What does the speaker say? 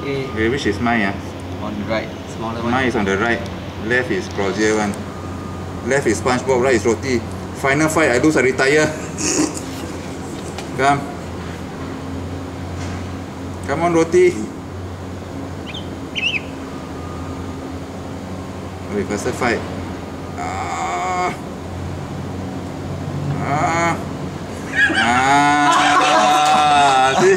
Okay. Okay, which is mine? Yeah? On the right, smaller mine one. Mine is on the right. Left is Crozier one. Left is SpongeBob, right is Roti. Final fight, I lose, I retire. Come. Come on, Roti. Okay, first fight. Ah. Ah. Ah. ah see?